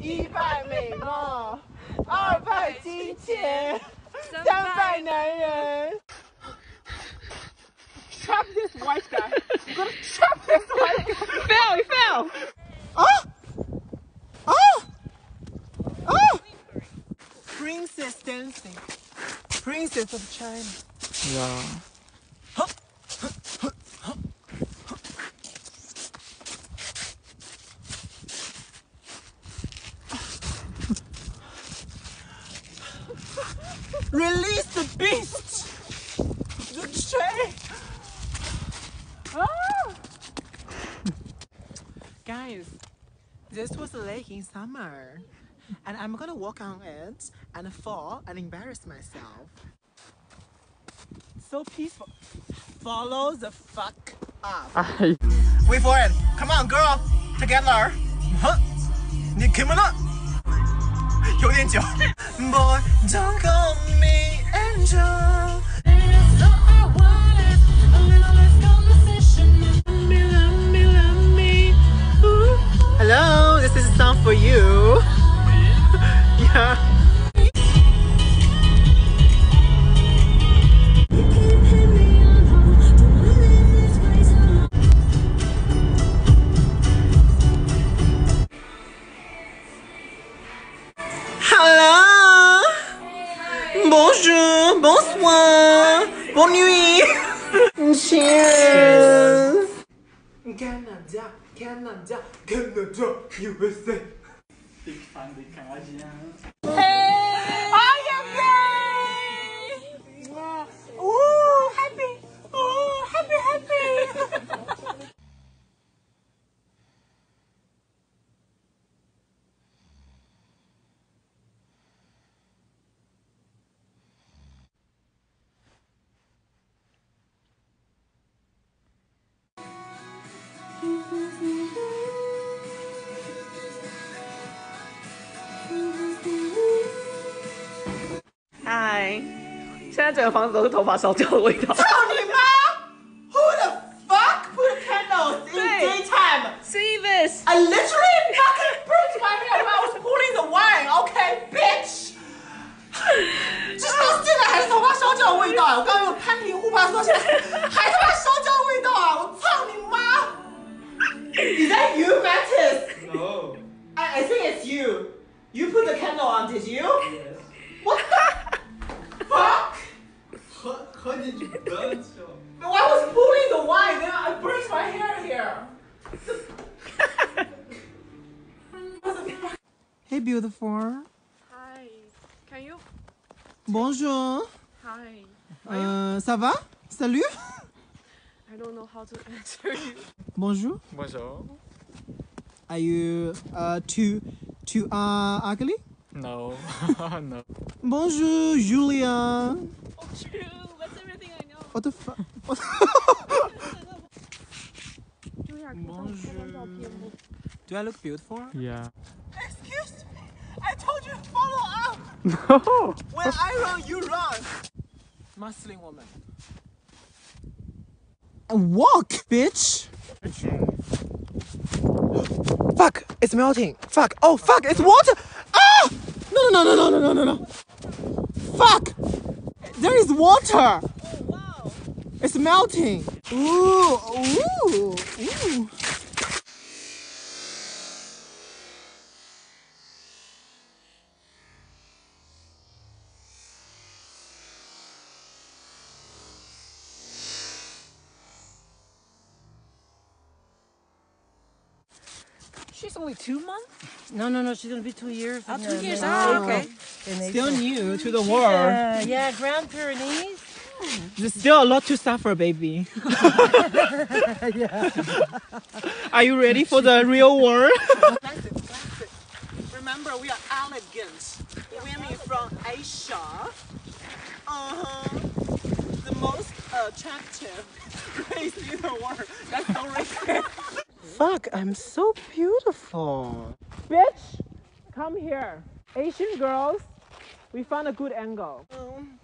一拜美貌，二拜金钱，三拜男人。Trap this white guy. I'm gonna trap this white guy. Fell, he fell. Oh! Oh! Oh! Princess dancing. Princess of China. Yeah. Release the beast! The train! Ah! Guys, this was a lake in summer. And I'm gonna walk on it and fall and embarrass myself. So peaceful. Follow the fuck up. I Wait for it. Come on, girl. Together. Huh? 你 come on. 有点久。Boy, don't call This is a for you. yeah. Hello. Bonjour, bonsoir, bonne nuit. Cheers. Canada, Canada, Canada, USA. Tem que fazer canadiano. 现在整个房子都是头发烧焦的味道。操你妈！Who the fuck put candles in 对 daytime? See this？ I literally fucking burnt my hair when I was pulling the wine, okay, bitch? 这到现在还是头发烧焦的味道啊！我刚刚用潘婷护发素，现在还他妈烧焦的味道啊！我操你妈！Is that you, Mattis? No. I, I think it's you. You put the candle on, did you? Yes. What the fuck? couldn't you done so? No, I was pulling the wire, then I brushed my hair here. hey, beautiful. Hi. Can you? Bonjour. Hi. Uh, ça va? Salut. I don't know how to answer you. Bonjour. Bonjour. Are you uh, too too uh, ugly? No, no. Bonjour, Julia. Oh, what the fuck? Do I look beautiful? Yeah. Excuse me. I told you to follow up. No. When I run, you run. Muslim woman. And walk, bitch. Fuck! It's melting. Fuck! Oh fuck! It's water. Ah! No no no no no no no no. Fuck! There is water. Wow. It's melting. Ooh ooh ooh. She's only two months. No, no, no. She's gonna be two years. Oh, in, two uh, years. May. Oh, okay. Still new to the world. Yeah, yeah. Grand Pyrenees. There's still a lot to suffer, baby. Are you ready for the real world? Remember, we are elegant women from Asia. Uh-huh. The most attractive race in the world. That's so racist. Fuck, I'm so beautiful. Bitch, come here. Asian girls, we found a good angle. Um,